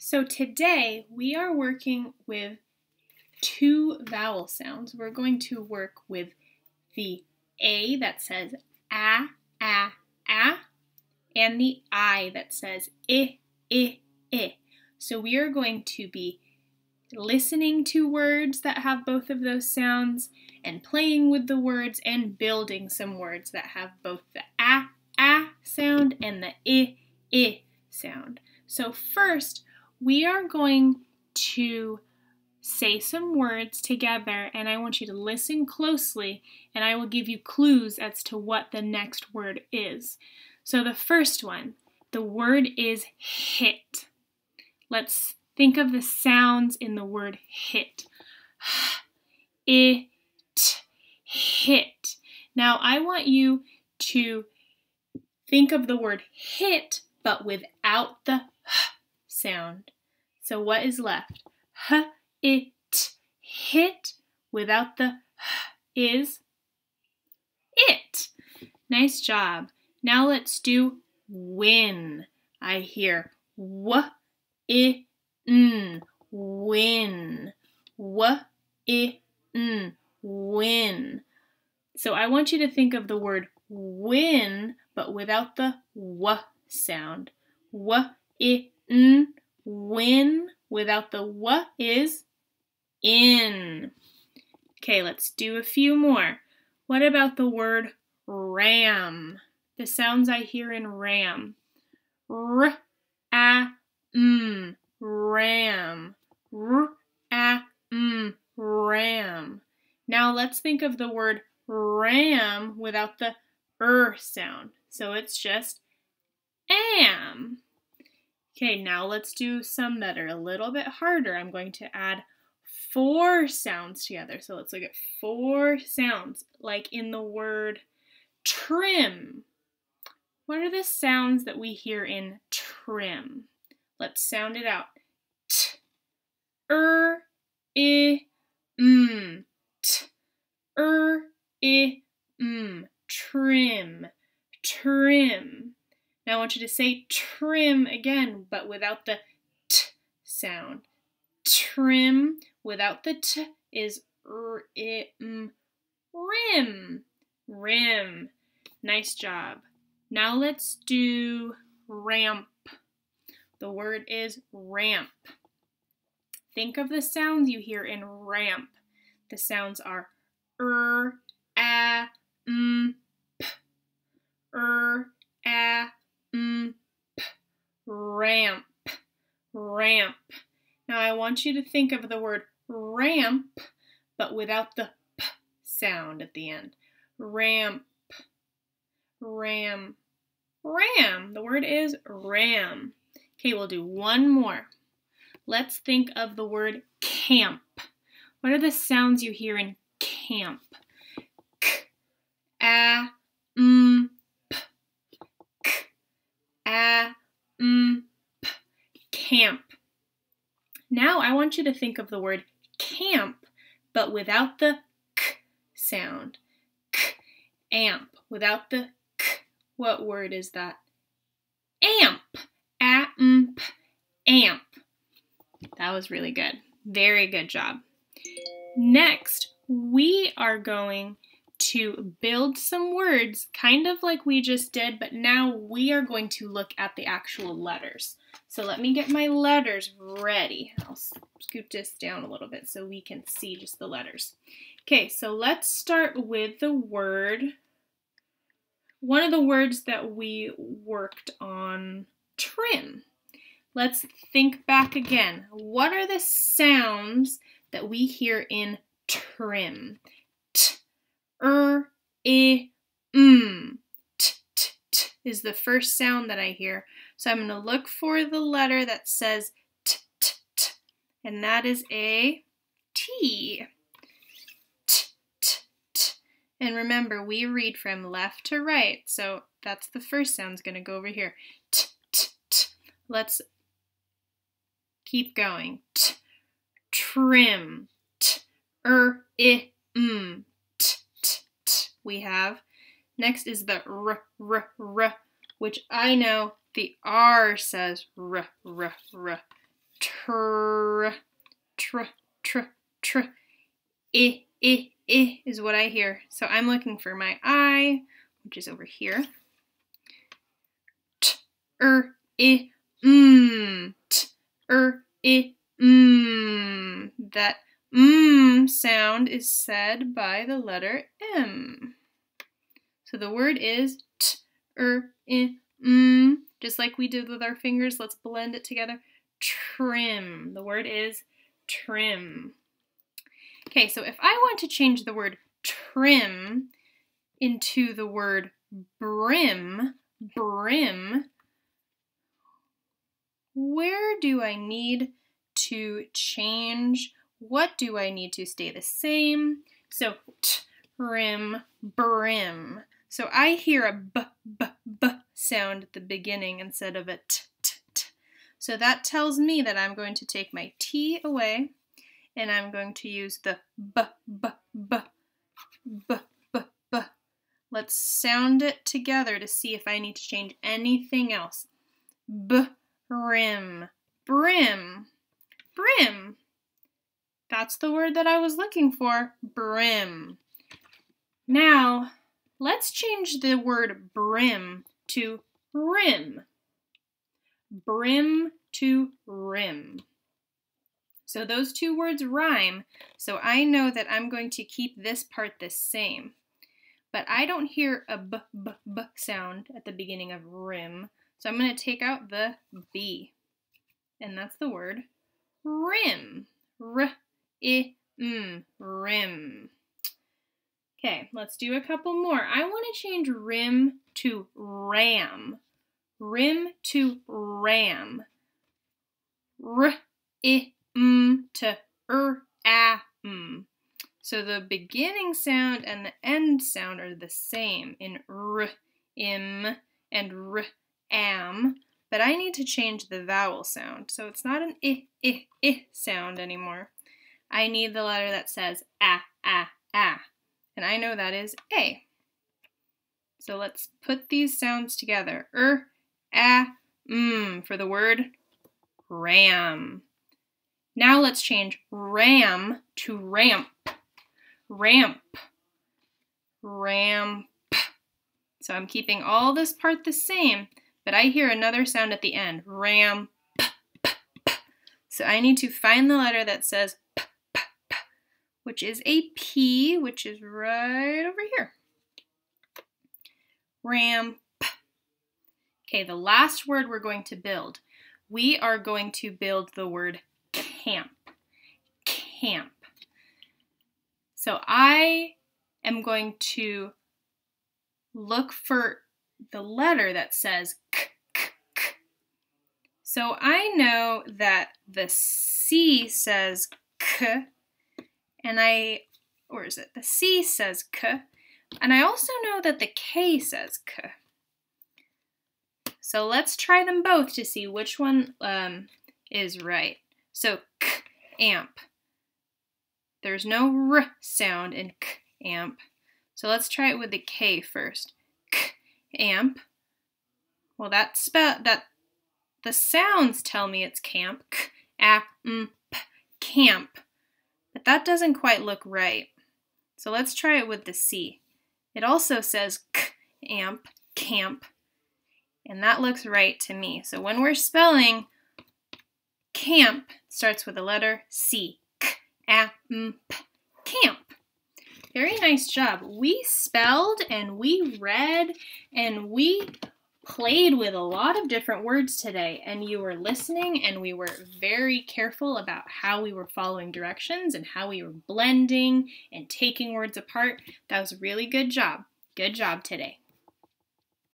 So today we are working with two vowel sounds. We're going to work with the A that says a, a, a, and the I that says I, I, I. So we are going to be listening to words that have both of those sounds and playing with the words and building some words that have both the a, a sound and the I, I sound. So first, we are going to say some words together and I want you to listen closely and I will give you clues as to what the next word is. So the first one, the word is hit. Let's think of the sounds in the word hit. It, hit. Now I want you to think of the word hit but without the sound. So what is left? H, it, hit, without the h is it. Nice job. Now let's do win. I hear w, i, n, win. W, i, n, win. So I want you to think of the word win, but without the w sound. W, i, n, win without the w is in. Okay, let's do a few more. What about the word ram? The sounds I hear in ram. R, a, m, ram. R, a, m, ram. Now let's think of the word ram without the er sound. So it's just am. Okay, now let's do some that are a little bit harder. I'm going to add four sounds together. So let's look at four sounds, like in the word trim. What are the sounds that we hear in trim? Let's sound it out. T, er, i, m, t, er, i, m, trim, trim. Now I want you to say trim again, but without the t sound. Trim without the t is r i m rim. Rim. Nice job. Now let's do ramp. The word is ramp. Think of the sounds you hear in ramp. The sounds are er, a, m, p, a, m, p, ramp, ramp. Now I want you to think of the word ramp, but without the p sound at the end. Ramp, ram, ram. The word is ram. Okay, we'll do one more. Let's think of the word camp. What are the sounds you hear in camp? K, a, m, a, m, p, camp. Now I want you to think of the word camp, but without the k sound. K, amp, without the k. What word is that? Amp, amp, amp. That was really good. Very good job. Next, we are going to build some words, kind of like we just did, but now we are going to look at the actual letters. So let me get my letters ready. I'll scoot this down a little bit so we can see just the letters. Okay, so let's start with the word, one of the words that we worked on, trim. Let's think back again. What are the sounds that we hear in trim? er, i, m. Is the first sound that I hear. So I'm going to look for the letter that says t, t, t, and that is a T. T, t, t. And remember, we read from left to right, so that's the first sound is going to go over here. T, t, t. Let's keep going. T, trim. T, er, i, m we have. Next is the r, r, r, which I know the R says r, r, r. tr, tr, tr, tr, i, i, i is what I hear. So I'm looking for my I, which is over here. T, i, mm, t, i, mm. That mm sound is said by the letter M. So the word is t, er, i, mm. Just like we did with our fingers, let's blend it together. Trim. The word is trim. Okay, so if I want to change the word trim into the word brim, brim, where do I need to change? What do I need to stay the same? So, trim, brim. So I hear a b, b, b sound at the beginning instead of a t, t, t. So that tells me that I'm going to take my T away and I'm going to use the b, b, b, b, b, b. Let's sound it together to see if I need to change anything else. B, rim, brim, brim. That's the word that I was looking for, brim. Now, let's change the word brim to rim. Brim to rim. So those two words rhyme, so I know that I'm going to keep this part the same. But I don't hear a b, b, b sound at the beginning of rim, so I'm going to take out the b. And that's the word rim. R, i, m, rim. Okay, let's do a couple more. I want to change rim to ram. Rim to ram. R, i, m to er, a, m. So the beginning sound and the end sound are the same in r, im, and r, am, but I need to change the vowel sound. So it's not an i, i, i sound anymore. I need the letter that says a, a, a, and I know that is a. So let's put these sounds together. Er, a, m for the word ram. Now let's change ram to ramp. Ramp. Ramp. So I'm keeping all this part the same, but I hear another sound at the end. Ram. So I need to find the letter that says which is a P, which is right over here. Ramp. Okay, the last word we're going to build. We are going to build the word camp. Camp. So I am going to look for the letter that says k, k, k. So I know that the C says k, and I, or is it? The C says k, and I also know that the K says k. So let's try them both to see which one um, is right. So k amp. There's no r sound in k amp. So let's try it with the k first. K amp. Well, that spell that the sounds tell me it's camp. K a m p camp. But that doesn't quite look right. So let's try it with the c. It also says k amp camp. And that looks right to me. So when we're spelling Camp starts with the letter C. K, a, m, p. Camp. Very nice job. We spelled and we read and we played with a lot of different words today and you were listening and we were very careful about how we were following directions and how we were blending and taking words apart. That was a really good job. Good job today.